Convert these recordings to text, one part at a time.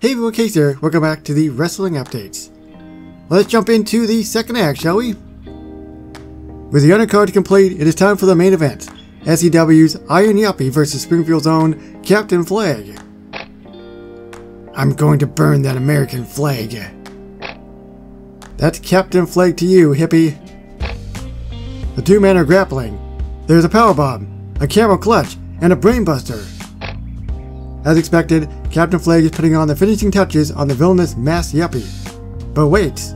Hey everyone, KC here. Welcome back to the wrestling updates. Let's jump into the second act, shall we? With the undercard complete, it is time for the main event. SEW's Iron Yuppie versus Springfield's own Captain Flag. I'm going to burn that American flag. That's Captain Flag to you, hippie. The two men are grappling. There's a powerbomb, a camel clutch, and a brainbuster. As expected, Captain Flag is putting on the finishing touches on the villainous Mass Yuppie. But wait.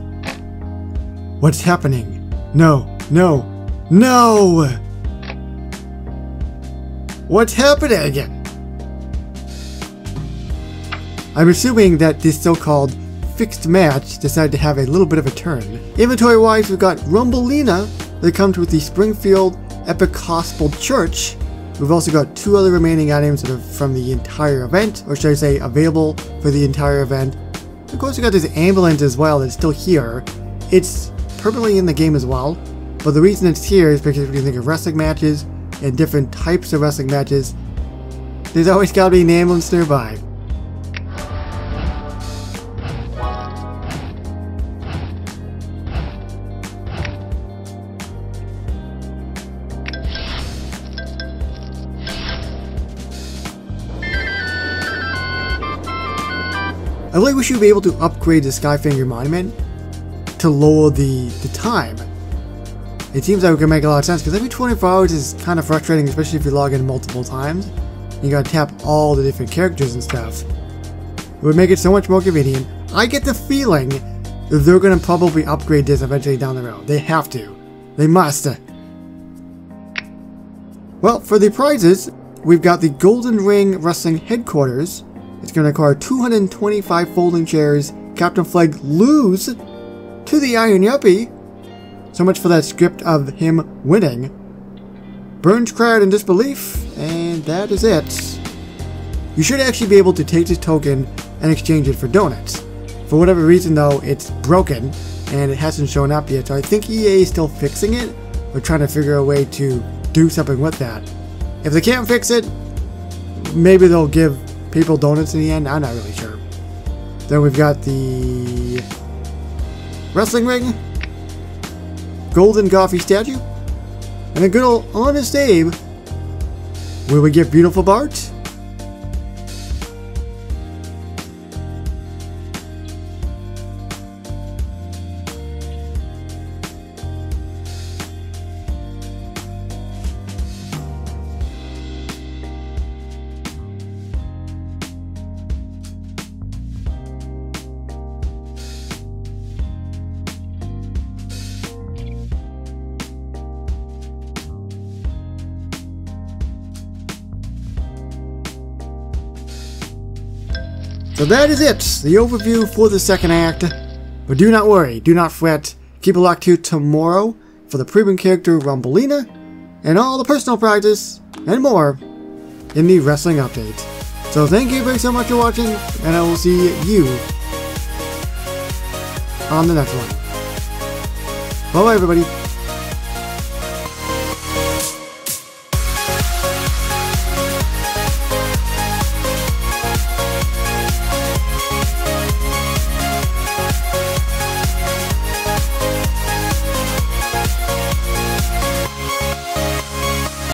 What's happening? No, no, no! What's happening? Again? I'm assuming that this so-called fixed match decided to have a little bit of a turn. Inventory-wise, we've got Rumbleina that comes with the Springfield Epic Episcopal Church, We've also got two other remaining items that are from the entire event, or should I say available for the entire event. Of course we've got this ambulance as well that's still here. It's permanently in the game as well, but the reason it's here is because when you think of wrestling matches and different types of wrestling matches, there's always gotta be an ambulance nearby. I really wish you'd be able to upgrade the Skyfinger Monument to lower the, the time. It seems like it could make a lot of sense, because every 24 hours is kind of frustrating, especially if you log in multiple times. You gotta tap all the different characters and stuff. It would make it so much more convenient. I get the feeling that they're gonna probably upgrade this eventually down the road. They have to. They must. Well, for the prizes, we've got the Golden Ring Wrestling Headquarters, going to require 225 folding chairs. Captain Flag lose to the Iron Yuppie. So much for that script of him winning. Burns cried in disbelief, and that is it. You should actually be able to take this token and exchange it for donuts. For whatever reason though, it's broken and it hasn't shown up yet, so I think EA is still fixing it, or trying to figure a way to do something with that. If they can't fix it, maybe they'll give people donuts in the end? I'm not really sure. Then we've got the wrestling ring, golden coffee statue, and a good old honest Abe. Will we get beautiful Bart? So that is it, the overview for the second act. But do not worry, do not fret. Keep a lock to tomorrow for the premium character Rumbleina and all the personal practice and more in the wrestling update. So thank you very so much for watching, and I will see you on the next one. Bye bye everybody.